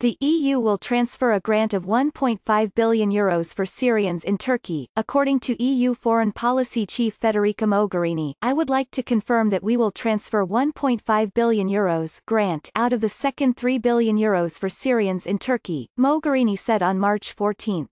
the EU will transfer a grant of 1.5 billion euros for Syrians in Turkey, according to EU Foreign Policy Chief Federica Mogherini. I would like to confirm that we will transfer 1.5 billion euros grant out of the second 3 billion euros for Syrians in Turkey, Mogherini said on March 14.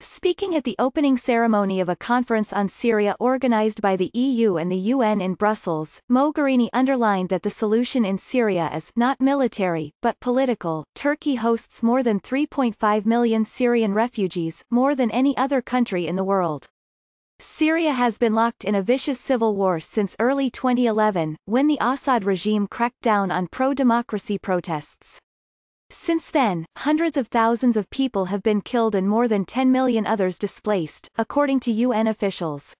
Speaking at the opening ceremony of a conference on Syria organized by the EU and the UN in Brussels, Mogherini underlined that the solution in Syria is not military, but political. Turkey hosts more than 3.5 million Syrian refugees, more than any other country in the world. Syria has been locked in a vicious civil war since early 2011, when the Assad regime cracked down on pro-democracy protests. Since then, hundreds of thousands of people have been killed and more than 10 million others displaced, according to UN officials.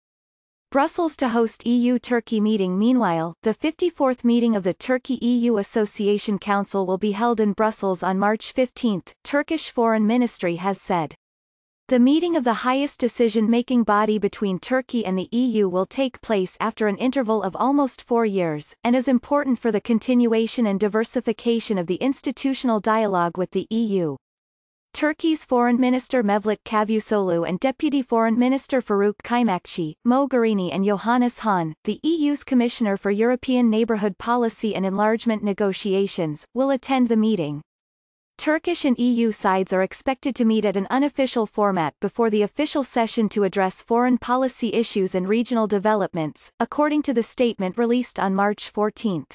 Brussels to host EU-Turkey meeting Meanwhile, the 54th meeting of the Turkey-EU Association Council will be held in Brussels on March 15, Turkish Foreign Ministry has said. The meeting of the highest decision-making body between Turkey and the EU will take place after an interval of almost four years, and is important for the continuation and diversification of the institutional dialogue with the EU. Turkey's Foreign Minister Mevlut Cavusoglu and Deputy Foreign Minister Faruk Kaymakci, Mogherini and Johannes Hahn, the EU's Commissioner for European Neighbourhood Policy and Enlargement Negotiations, will attend the meeting. Turkish and EU sides are expected to meet at an unofficial format before the official session to address foreign policy issues and regional developments, according to the statement released on March 14.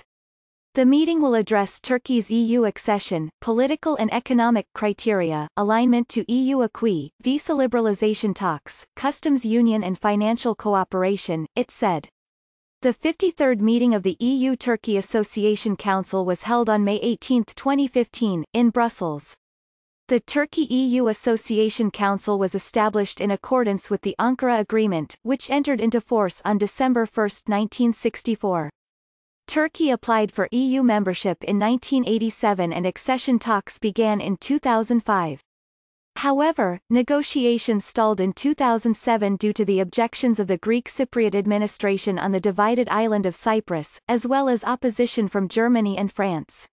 The meeting will address Turkey's EU accession, political and economic criteria, alignment to EU acquis, visa liberalization talks, customs union and financial cooperation, it said. The 53rd meeting of the EU-Turkey Association Council was held on May 18, 2015, in Brussels. The Turkey-EU Association Council was established in accordance with the Ankara Agreement, which entered into force on December 1, 1964. Turkey applied for EU membership in 1987 and accession talks began in 2005. However, negotiations stalled in 2007 due to the objections of the Greek Cypriot administration on the divided island of Cyprus, as well as opposition from Germany and France.